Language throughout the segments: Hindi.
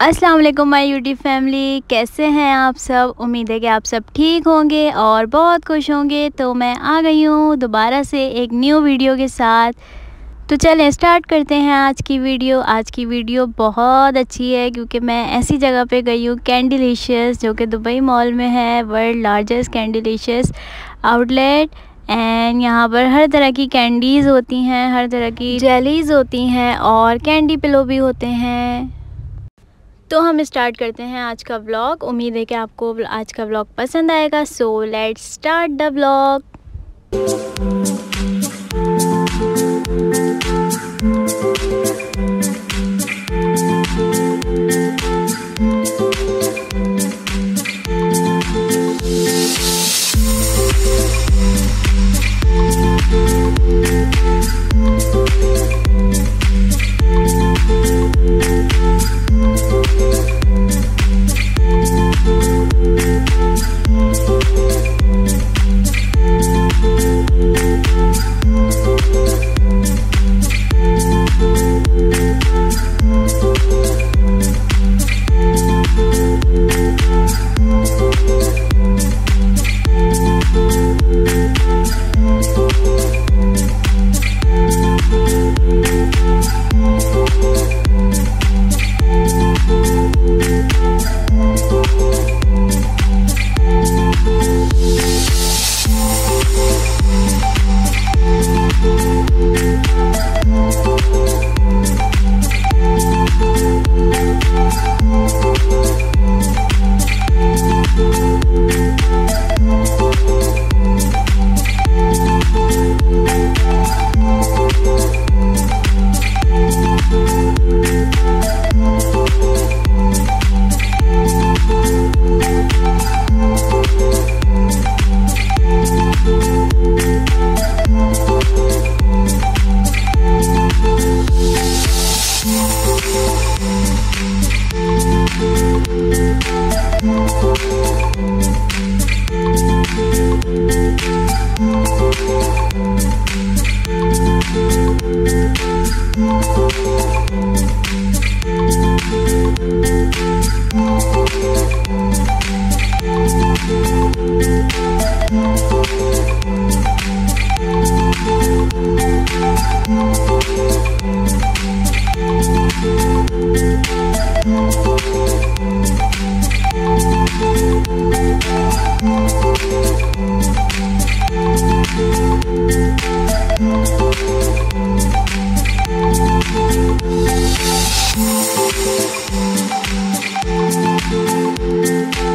अस्सलाम वालेकुम माय यूट्यूब फैमिली। कैसे हैं आप सब? उम्मीद है कि आप सब ठीक होंगे और बहुत खुश होंगे। तो मैं आ गई हूँ दोबारा से एक न्यू वीडियो के साथ। तो चलें स्टार्ट करते हैं आज की वीडियो आज की वीडियो बहुत अच्छी है क्योंकि मैं ऐसी जगह पे गई हूँ कैंडिलिशियस जो कि दुबई मॉल में है world largest Candylicious outlet and यहाँ पर हर तरह की कैंडीज़ होती हैं, हर तरह की जेलीज़ होती हैं और कैंडी पिलो भी होते हैं। तो हम स्टार्ट करते हैं आज का व्लॉग उम्मीद है कि आपको आज का व्लॉग पसंद आएगा। So let start the vlog Thank you. Música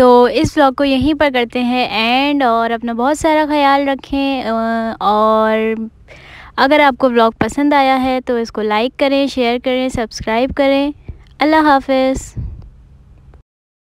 so so, इस व्लॉग को यहीं पर करते हैं एंड और अपना बहुत सारा ख्याल रखें और अगर आपको व्लॉग पसंद आया है तो इसको लाइक करें शेयर करें सब्सक्राइब करें। अल्लाह हाफिज़।